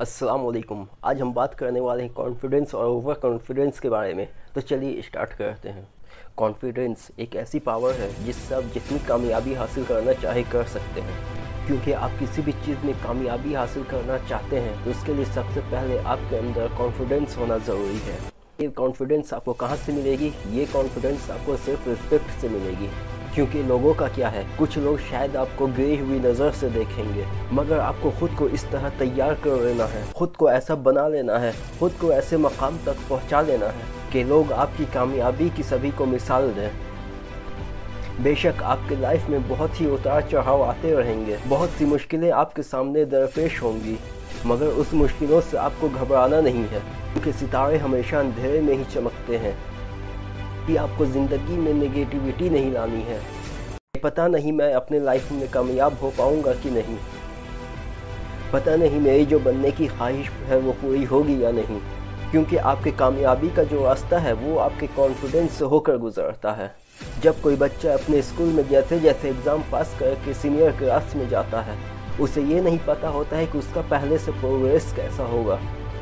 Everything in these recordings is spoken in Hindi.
अस्सलाम आज हम बात करने वाले हैं कॉन्फिडेंस और ओवर कॉन्फिडेंस के बारे में। तो चलिए स्टार्ट करते हैं। कॉन्फिडेंस एक ऐसी पावर है जिससे आप जितनी कामयाबी हासिल करना चाहे कर सकते हैं। क्योंकि आप किसी भी चीज़ में कामयाबी हासिल करना चाहते हैं तो उसके लिए सबसे पहले आपके अंदर कॉन्फिडेंस होना ज़रूरी है। ये कॉन्फिडेंस आपको कहाँ से मिलेगी? ये कॉन्फिडेंस आपको सिर्फ़ रिस्पेक्ट से मिलेगी। क्योंकि लोगों का क्या है, कुछ लोग शायद आपको गिरी हुई नज़र से देखेंगे, मगर आपको खुद को इस तरह तैयार कर लेना है, खुद को ऐसा बना लेना है, खुद को ऐसे मकाम तक पहुँचा लेना है कि लोग आपकी कामयाबी की सभी को मिसाल दें। बेशक आपके लाइफ में बहुत ही उतार चढ़ाव आते रहेंगे, बहुत सी मुश्किलें आपके सामने दरपेश होंगी, मगर उस मुश्किलों से आपको घबराना नहीं है, क्योंकि सितारे हमेशा अंधेरे में ही चमकते हैं। कि आपको ज़िंदगी में नेगेटिविटी नहीं लानी है। पता नहीं मैं अपने लाइफ में कामयाब हो पाऊँगा कि नहीं। पता नहीं मेरी जो बनने की ख्वाहिश है वो पूरी होगी या नहीं। क्योंकि आपके कामयाबी का जो रास्ता है, वो आपके कॉन्फिडेंस से होकर गुजरता है। जब कोई बच्चा अपने स्कूल में जैसे जैसे एग्ज़ाम पास करके सीनियर क्लास में जाता है, उसे ये नहीं पता होता है कि उसका पहले से प्रोग्रेस कैसा होगा।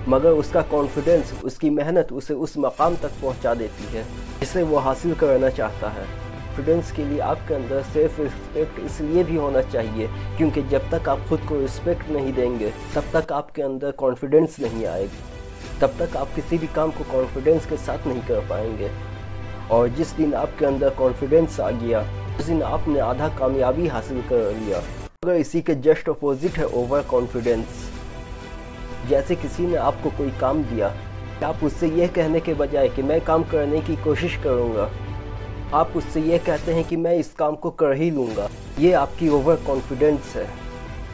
मगर उसका कॉन्फिडेंस उसकी मेहनत उसे उस मकाम तक पहुँचा देती है, जिसे वो हासिल करना चाहता है। कॉन्फिडेंस के लिए आपके अंदर सेल्फ रिस्पेक्ट इसलिए भी होना चाहिए, क्योंकि जब तक आप खुद को रिस्पेक्ट नहीं देंगे, तब तक आपके अंदर कॉन्फिडेंस नहीं आएगी। तब तक आप किसी भी काम को कॉन्फिडेंस के साथ नहीं कर पाएँगे। और जिस दिन आपके अंदर कॉन्फिडेंस आ गया, उस दिन आपने आधा कामयाबी हासिल कर लिया। अगर इसी के जस्ट अपोजिट है ओवर कॉन्फिडेंस जैसे किसी ने आपको कोई काम दिया, आप उससे यह कहने के बजाय कि मैं काम करने की कोशिश करूँगा। आप उससे यह कहते हैं कि मैं इस काम को कर ही लूँगा। ये आपकी ओवर कॉन्फिडेंस है।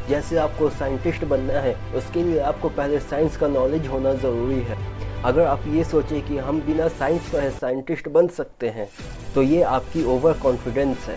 जैसे आपको साइंटिस्ट बनना है, उसके लिए आपको पहले साइंस का नॉलेज होना ज़रूरी है। अगर आप ये सोचें कि हम बिना साइंस पढ़े साइंटिस्ट बन सकते हैं तो ये आपकी ओवर कॉन्फिडेंस है।